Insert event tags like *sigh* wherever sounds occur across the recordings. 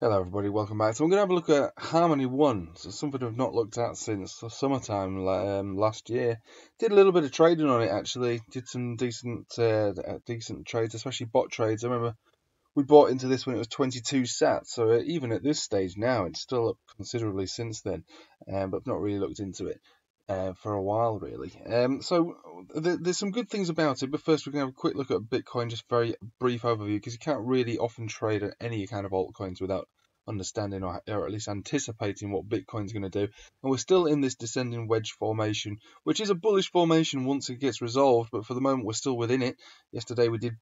Hello everybody, welcome back. So I'm going to have a look at Harmony One, so something I've not looked at since summertime um, last year. Did a little bit of trading on it actually, did some decent uh, uh, decent trades, especially bot trades. I remember we bought into this when it was 22 sat, so uh, even at this stage now, it's still up considerably since then, um, but I've not really looked into it. Uh, for a while, really. Um, so th there's some good things about it, but first we're going to have a quick look at Bitcoin, just very brief overview, because you can't really often trade any kind of altcoins without understanding or, or at least anticipating what Bitcoin's going to do. And we're still in this descending wedge formation, which is a bullish formation once it gets resolved, but for the moment we're still within it. Yesterday we did,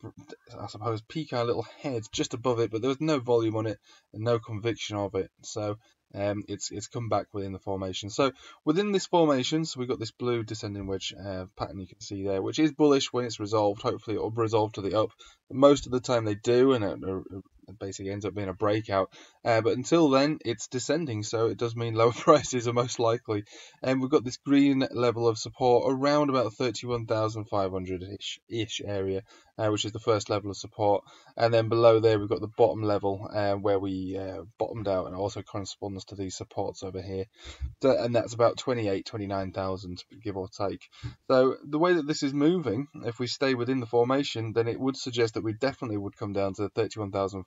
I suppose, peak our little head just above it, but there was no volume on it and no conviction of it. So um, it's it's come back within the formation. So within this formation, so we've got this blue descending wedge uh, pattern you can see there, which is bullish when it's resolved. Hopefully it'll resolve to the up. Most of the time they do, and it, it basically ends up being a breakout. Uh, but until then, it's descending, so it does mean lower *laughs* prices are most likely. And we've got this green level of support around about 31,500 ish area, uh, which is the first level of support. And then below there, we've got the bottom level uh, where we uh, bottomed out, and also corresponds to these supports over here. And that's about 28, 29,000, give or take. So the way that this is moving, if we stay within the formation, then it would suggest that we definitely would come down to 31,400,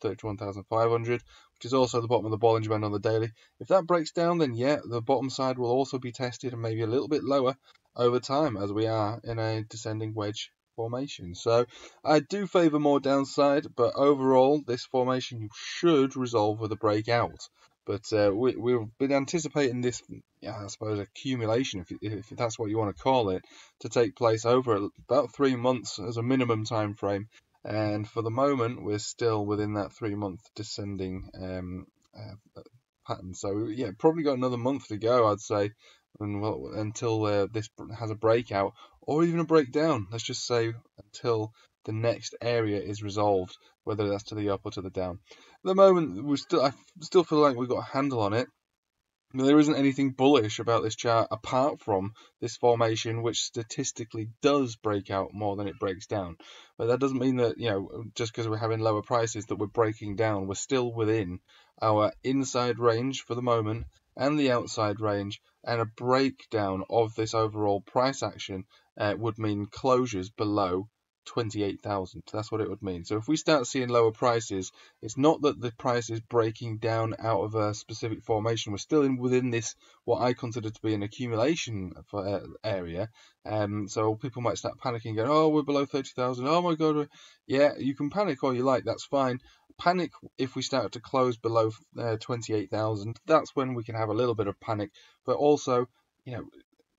31,500, which is also the bottom of the Bollinger Band on the daily. If that breaks down, then yeah, the bottom side will also be tested and maybe a little bit lower over time as we are in a descending wedge formation. So I do favour more downside, but overall this formation should resolve with a breakout. But uh, we, we've been anticipating this, yeah, I suppose, accumulation, if, if that's what you want to call it, to take place over about three months as a minimum time frame. And for the moment, we're still within that three month descending um, uh, pattern. So yeah, probably got another month to go, I'd say, and well, until uh, this has a breakout or even a breakdown. Let's just say until the next area is resolved, whether that's to the up or to the down. At the moment, we still I still feel like we've got a handle on it. There isn't anything bullish about this chart apart from this formation, which statistically does break out more than it breaks down. But that doesn't mean that, you know, just because we're having lower prices that we're breaking down. We're still within our inside range for the moment and the outside range, and a breakdown of this overall price action uh, would mean closures below 28,000. That's what it would mean. So if we start seeing lower prices, it's not that the price is breaking down out of a specific formation. We're still in within this what I consider to be an accumulation for, uh, area. Um, so people might start panicking, going, "Oh, we're below 30,000. Oh my God!" Yeah, you can panic all you like. That's fine. Panic if we start to close below uh, 28,000. That's when we can have a little bit of panic. But also, you know,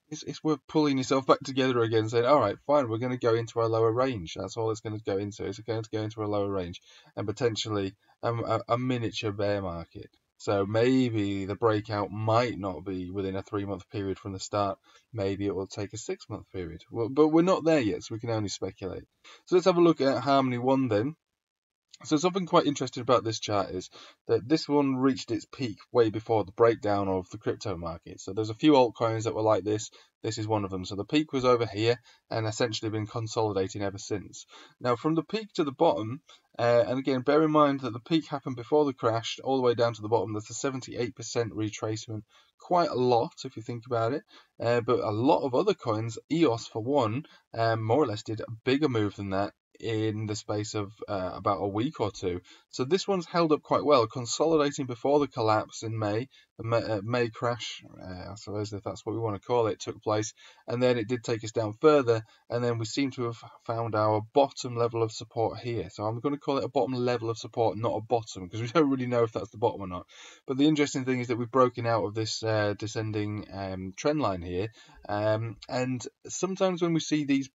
it's, it's worth pulling yourself back together again, saying, all right, fine, we're going to go into a lower range. That's all it's going to go into. It's going to go into a lower range and potentially um, a, a miniature bear market. So maybe the breakout might not be within a three month period from the start. Maybe it will take a six month period. Well, but we're not there yet, so we can only speculate. So let's have a look at Harmony One then. So something quite interesting about this chart is that this one reached its peak way before the breakdown of the crypto market. So there's a few altcoins that were like this. This is one of them. So the peak was over here and essentially been consolidating ever since. Now from the peak to the bottom, uh, and again bear in mind that the peak happened before the crash, all the way down to the bottom. There's a 78% retracement, quite a lot if you think about it. Uh, but a lot of other coins, EOS for one, um, more or less did a bigger move than that in the space of uh, about a week or two. So this one's held up quite well, consolidating before the collapse in May. The May, uh, crash, uh, I suppose if that's what we want to call it, took place, and then it did take us down further, and then we seem to have found our bottom level of support here. So I'm going to call it a bottom level of support, not a bottom, because we *laughs* don't really know if that's the bottom or not. But the interesting thing is that we've broken out of this uh, descending um, trend line here, um, and sometimes when we see these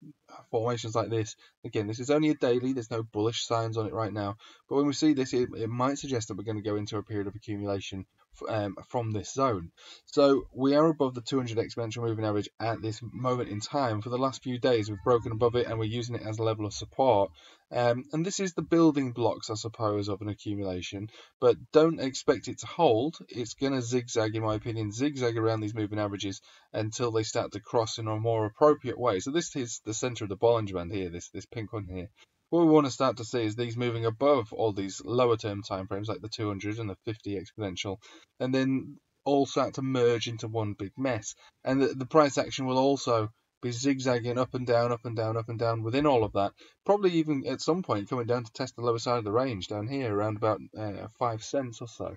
formations like this, again, this is only a daily, there's no bullish signs on it right now, but when we see this, it, it might suggest that we're going to go into a period of accumulation um, from this zone. So we are above the 200 exponential moving average at this moment in time. For the last few days, we've broken above it and we're using it as a level of support. Um, and this is the building blocks, I suppose, of an accumulation. But don't expect it to hold. It's going to zigzag, in my opinion, zigzag around these moving averages until they start to cross in a more appropriate way. So this is the center of the Bollinger Band here, this this pink one here. What we want to start to see is these moving above all these lower term timeframes like the 200 and the 50 exponential, and then all start to merge into one big mess. And the, the price action will also be zigzagging up and down, up and down, up and down within all of that. Probably even at some point coming down to test the lower side of the range down here around about uh, five cents or so.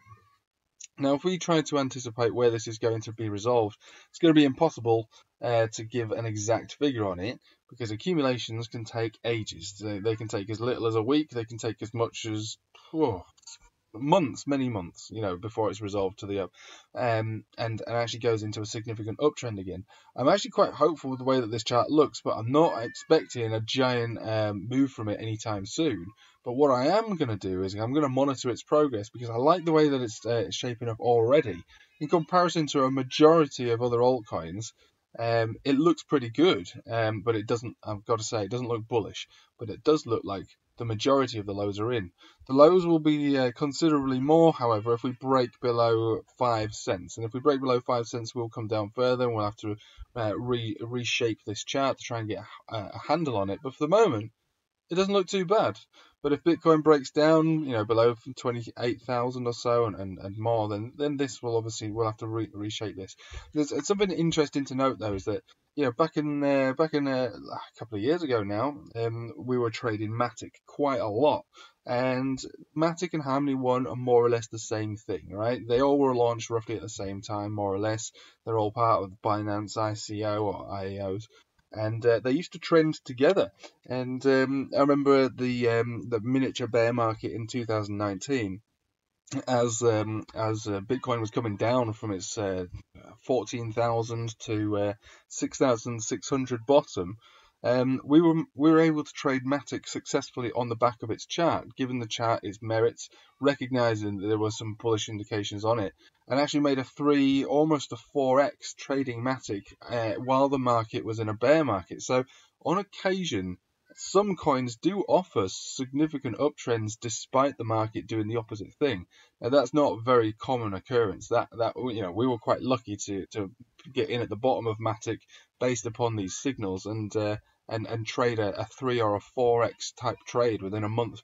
Now, if we try to anticipate where this is going to be resolved, it's going to be impossible uh, to give an exact figure on it because accumulations can take ages. They, they, can take as little as a week, they can take as much as oh, months, many months, you know, before it's resolved to the up, um, and and actually goes into a significant uptrend again. I'm actually quite hopeful with the way that this chart looks, but I'm not expecting a giant um, move from it anytime soon. But what I am going to do is I'm going to monitor its progress because I like the way that it's uh, shaping up already in comparison to a majority of other altcoins. Um, it looks pretty good, um, but it doesn't. I've got to say, it doesn't look bullish, but it does look like the majority of the lows are in. The lows will be uh, considerably more, however, if we break below 5 cents. And if we break below 5 cents, we'll come down further and we'll have to uh, re reshape this chart to try and get a, a handle on it. But for the moment, it doesn't look too bad. But if Bitcoin breaks down, you know, below 28,000 or so and, and, and more, then then this will obviously, we'll have to re- reshape this. There's something interesting to note though is that, you know, back in uh, back in uh, a couple of years ago now, um, we were trading Matic quite a lot. And Matic and Harmony One are more or less the same thing, right? They all were launched roughly at the same time, more or less. They're all part of the Binance ICO or IEOs and uh, they used to trend together. And um, I remember the um, the miniature bear market in 2019, as um, as uh, Bitcoin was coming down from its uh, 14,000 to uh, 6,600 bottom. Um, we were we were able to trade Matic successfully on the back of its chart, given the chart its merits, recognizing that there were some bullish indications on it, and actually made a three, almost a four x trading Matic uh, while the market was in a bear market. So on occasion, some coins do offer significant uptrends despite the market doing the opposite thing. Now that's not a very common occurrence. That that you know we were quite lucky to to get in at the bottom of Matic based upon these signals and. Uh, and, and trade a, a three or a four x type trade within a month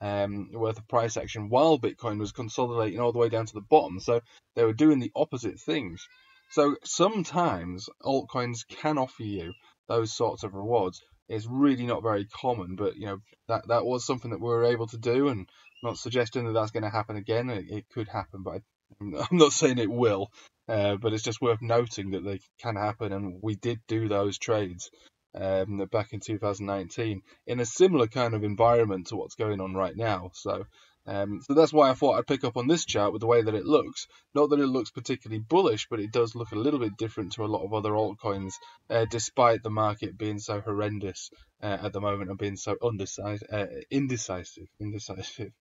um, worth of price action while Bitcoin was consolidating all the way down to the bottom. So they were doing the opposite things. So sometimes altcoins can offer you those sorts of rewards. It's really not very common, but you know that that was something that we were able to do, and I'm not suggesting that that's going to happen again. It, it could happen, but I, *laughs* I'm not saying it will. Uh, but it's just worth noting that they can happen, and we did do those trades um, back in 2019 in a similar kind of environment to what's going on right now. So, um, so that's why I thought I'd pick up on this chart with the way that it looks. Not that it looks particularly bullish, but it does look a little bit different to a lot of other altcoins, uh, despite the market being so horrendous uh, at the moment and being so undecisive, uh, indecisive, indecisive.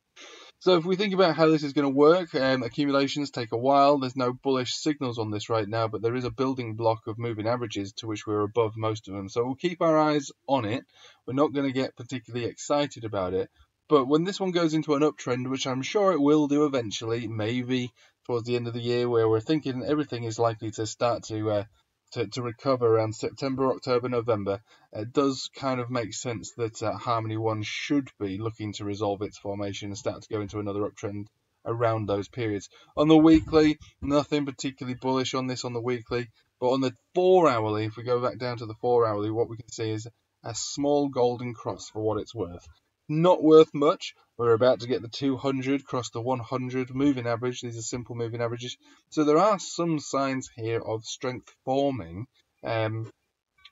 So if we think about how this is going to work, um, accumulations take a while. There's no bullish signals on this right now, but there is a building block of moving averages to which we're above most of them. So we'll keep our eyes on it. We're not going to get particularly excited about it. But when this one goes into an uptrend, which I'm sure it will do eventually, maybe towards the end of the year, where we're thinking everything is likely to start to uh, to, to recover around September, October, November, it does kind of make sense that uh, Harmony One should be looking to resolve its formation and start to go into another uptrend around those periods. On the weekly, nothing particularly bullish on this on the weekly, but on the four hourly, if we go back down to the four hourly, what we can see is a small golden cross for what it's worth not worth much. We're about to get the 200 cross the 100 moving average. These are simple moving averages. So there are some signs here of strength forming, um,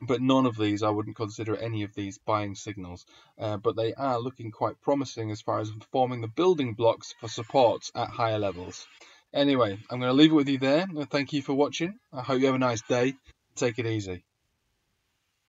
but none of these, I wouldn't consider any of these buying signals. Uh, but they are looking quite promising as far as forming the building blocks for supports at higher levels. Anyway, I'm going to leave it with you there. Thank you for watching. I hope you have a nice day. Take it easy.